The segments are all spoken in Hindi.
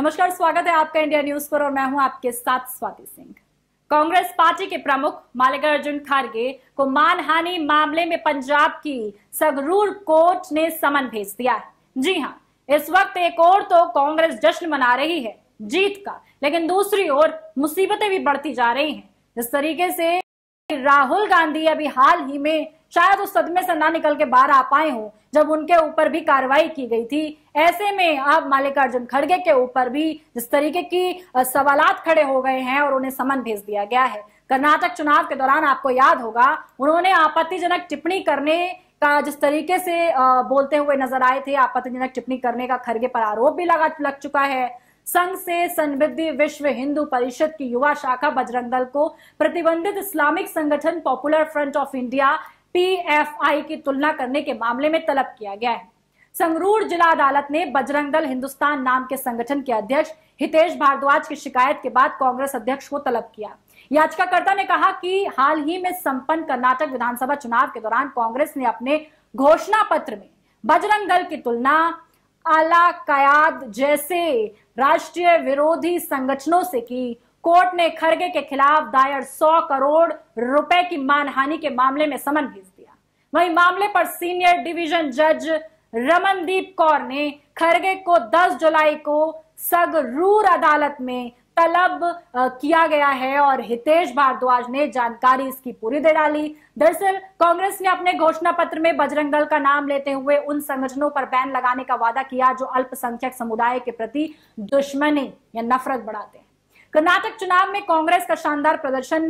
नमस्कार, स्वागत है आपका इंडिया न्यूज़ पर और मैं हूँ आपके साथ स्वाति सिंह। कांग्रेस पार्टी के प्रमुख मालिकार्जुन खड़गे को मानहानि मामले में पंजाब की सगरूर कोर्ट ने समन भेज दिया है। जी हाँ, इस वक्त एक और तो कांग्रेस जश्न मना रही है, जीत का। लेकिन दूसरी ओर मुसीबतें भी बढ़ती जा रही हैं। इस तरीके से राहुल गांधी अभी हाल ही में शायद उस सदमे से ना निकल के बाहर आ पाए हो, जब उनके ऊपर भी कार्रवाई की गई थी। ऐसे में अब मल्लिकार्जुन खड़गे के ऊपर भी जिस तरीके की सवालात खड़े हो गए हैं और उन्हें समन भेज दिया गया है। कर्नाटक चुनाव के दौरान आपको याद होगा, उन्होंने आपत्तिजनक टिप्पणी करने का जिस तरीके से बोलते हुए नज़र आए थे, आपत्तिजनक टिप्पणी करने का खड़गे पर आरोप भी लगा, लग चुका है। संघ से संविधि विश्व हिंदू परिषद की युवा शाखा बजरंग दल को प्रतिबंधित इस्लामिक संगठन popular front of India PFI की तुलना करने के मामले में तलब किया गया है। संगरूर जिला अदालत ने बजरंग दल हिंदुस्तान नाम के संगठन के अध्यक्ष हितेश भारद्वाज की शिकायत के बाद कांग्रेस अध्यक्ष को तलब किया। याचिकाकर्ता ने कहा कि हाल ही में संपन्न कर्नाटक विधानसभा चुनाव के दौरान कांग्रेस ने अपने घोषणा पत्र में बजरंग दल की तुलना आला कयाद जैसे राष्ट्रीय विरोधी संगठनों से की कोर्ट ने खरगे के खिलाफ दायर 100 करोड़ रुपए की मानहानि के मामले में समन भेज दिया। वहीं मामले पर सीनियर डिवीज़न जज रमनदीप कौर ने खड़गे को 10 जुलाई को सगरूर अदालत में तलब किया गया है और हितेश भारद्वाज ने जानकारी इसकी पूरी दे डाली। दरअसल, कांग्रेस ने अपने घोषणा पत्र में बजरंग दल का नाम लेते हुए उन संगठनों पर बैन लगाने का वादा किया जो अल्पसंख्यक समुदाय के प्रति दुश्मनी या नफरत बढ़ाते हैं। कर्नाटक चुनाव में कांग्रेस का शानदार प्रदर्शन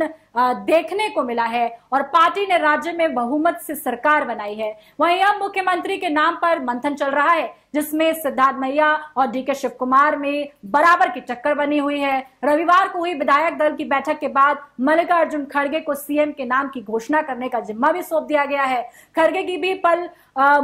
देखने को मिला है और पार्टी ने राज्य में बहुमत से सरकार बनाई है। वहीं अब मुख्यमंत्री के नाम पर मंथन चल रहा है, जिसमें सिद्धार्थ मैया और डीके शिव कुमार में बराबर की टक्कर बनी हुई है। रविवार को हुई विधायक दल की बैठक के बाद मल्लिकार्जुन खड़गे को सीएम के नाम की घोषणा करने का जिम्मा भी सौंप दिया गया है। खड़गे की भी पल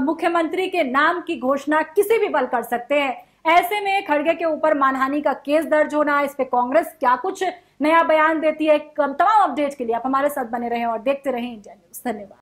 मुख्यमंत्री के नाम की घोषणा किसी भी पल कर सकते हैं। ऐसे में खड़गे के ऊपर मानहानि का केस दर्ज होना, इस पे कांग्रेस क्या कुछ नया बयान देती है? तमाम अपडेट के लिए आप हमारे साथ बने रहे और देखते रहे इंडिया न्यूज़। धन्यवाद।